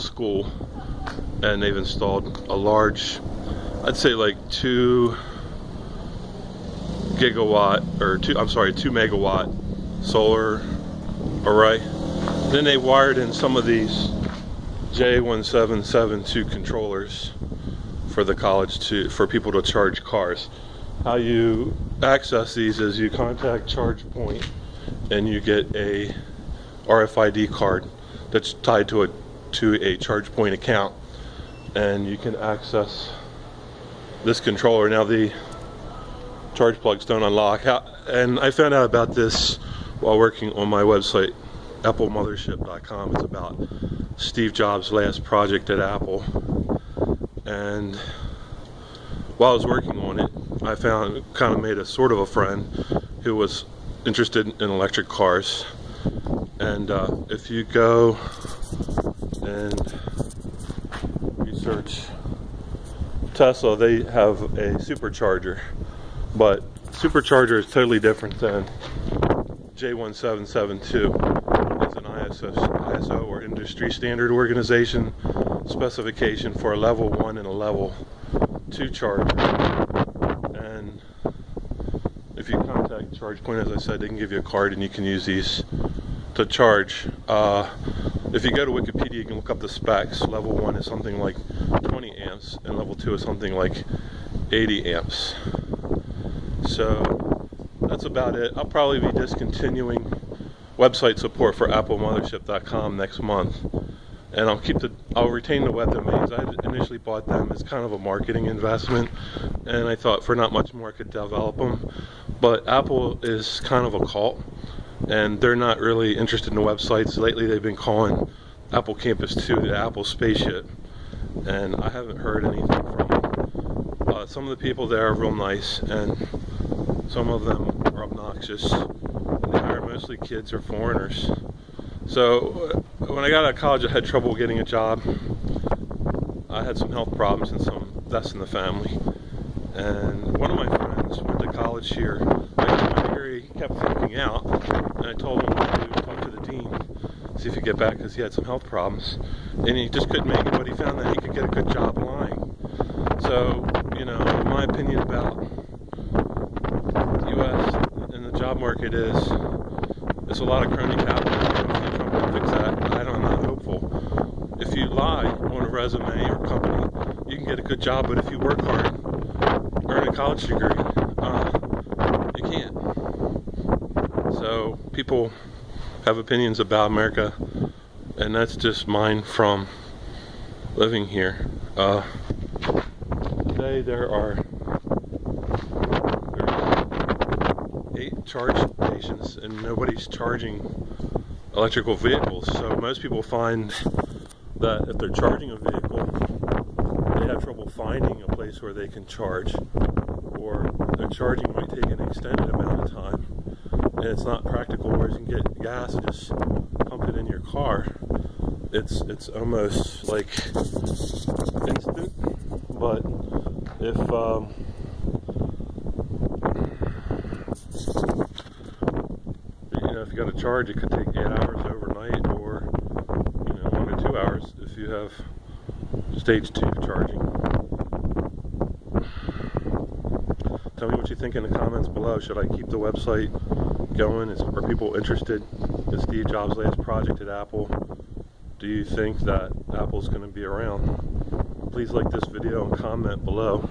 school and they've installed a large, I'd say like two gigawatt or two, I'm sorry, two megawatt solar array. Then they wired in some of these J1772 controllers for the college to for people to charge cars. How you access these is you contact ChargePoint and you get a RFID card that's tied to a to a ChargePoint account and you can access this controller. Now the charge plugs don't unlock. And I found out about this while working on my website, applemothership.com. It's about Steve Jobs' last project at Apple. And while I was working on it, I found kind of made a sort of a friend who was interested in electric cars. And uh, if you go and research Tesla, they have a supercharger, but supercharger is totally different than J1772. It's an ISO, ISO or industry standard organization specification for a level one and a level two charger. And if you contact ChargePoint, as I said, they can give you a card and you can use these to charge. Uh, if you go to Wikipedia, you can look up the specs. Level 1 is something like 20 amps, and level 2 is something like 80 amps. So that's about it. I'll probably be discontinuing website support for applemothership.com next month. And I'll keep the I'll retain the web domains. I initially bought them as kind of a marketing investment and I thought for not much more I could develop them. But Apple is kind of a cult and they're not really interested in websites. Lately, they've been calling Apple Campus 2 the Apple Spaceship, and I haven't heard anything from them. Uh, some of the people there are real nice, and some of them are obnoxious. They hire mostly kids or foreigners. So uh, when I got out of college, I had trouble getting a job. I had some health problems and some deaths in the family. And one of my friends went to college here. He kept freaking out, told him to talk to the dean, see if he'd get back because he had some health problems, and he just couldn't make it. But he found that he could get a good job lying. So, you know, my opinion about the U.S. and the job market is there's a lot of crony capitalism. If Trump can fix that, I don't, I'm not hopeful. If you lie on a resume or company, you can get a good job. But if you work hard, earn a college degree, uh, you can't. So people have opinions about America, and that's just mine from living here. Uh, today there are eight charge stations, and nobody's charging electrical vehicles. So most people find that if they're charging a vehicle, they have trouble finding a place where they can charge, or their charging might take an extended amount of time and it's not practical where you can get gas and just pump it in your car. It's it's almost like instant but if um, you know if you got to charge it could take eight hours overnight or you know to two hours if you have stage two charging. Tell me what you think in the comments below. Should I keep the website going? Is, are people interested in Steve Jobs' latest project at Apple? Do you think that Apple's going to be around? Please like this video and comment below.